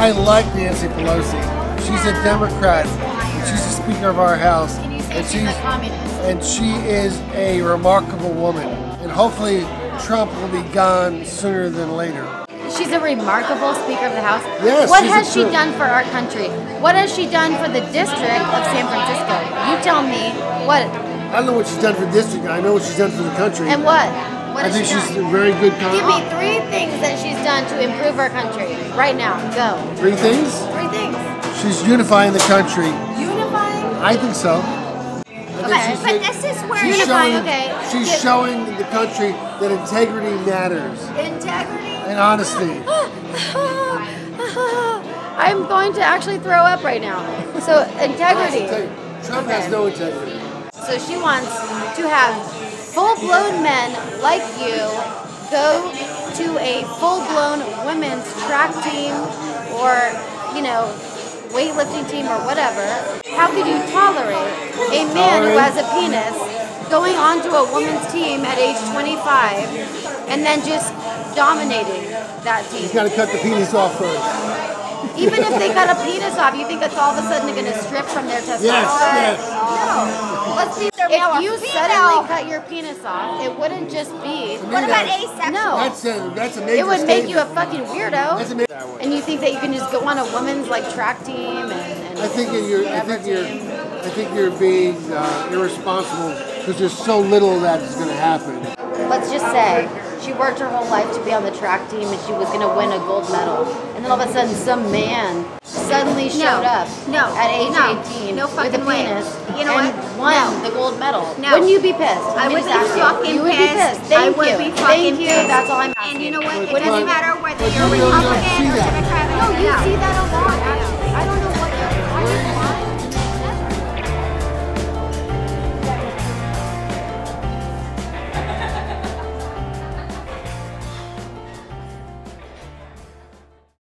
I like Nancy Pelosi. She's a Democrat. She's the Speaker of our House. And you say And she's she's a communist. and she is a remarkable woman. And hopefully Trump will be gone sooner than later. She's a remarkable Speaker of the House. Yes, what has she done for our country? What has she done for the district of San Francisco? You tell me what I don't know what she's done for the district. I know what she's done for the country. and what. What I think she she's done? a very good Give me three things that she's done to improve our country right now. Go. Three things. Three things. She's unifying the country. Unifying. I think so. I Okay, but this is where she's Unifying, showing, okay. She's Give- showing the country that integrity matters integrity. and honesty. I'm going to actually throw up right now. So integrity. Trump has no integrity. So she wants to have full-blown men like you go to a full-blown women's track team or, you know, weightlifting team or whatever. How could you tolerate a man who has a penis going onto a woman's team at age 25 and then just dominating that team? He's got to cut the penis off first. Even if they cut a penis off, you think that's all of a sudden going to strip from their testosterone? Yes, yes. No. Let's see if they're male If you female. suddenly cut your penis off, it wouldn't just be. What about asexual? No. That's a that's a major It would make you a statement. fucking That's a weirdo. And you think that you can just go on a woman's like track team and, and I think you're I whatever think you're. I think you're being uh, irresponsible because there's so little that is going to happen. Let's just say she worked her whole life to be on the track team and she was going to win a gold medal. And then all of a sudden, some man suddenly showed up No. at age No. 18 No with a fucking way. penis You know and what? won No. the gold medal. No. Wouldn't you be pissed? I Let would be ask you. fucking You would pissed. be pissed. Thank I would you. be Thank fucking you. pissed. That's all I'm asking. And you know what? It doesn't matter whether you're women don't Republican see or that. Democrat. No, you see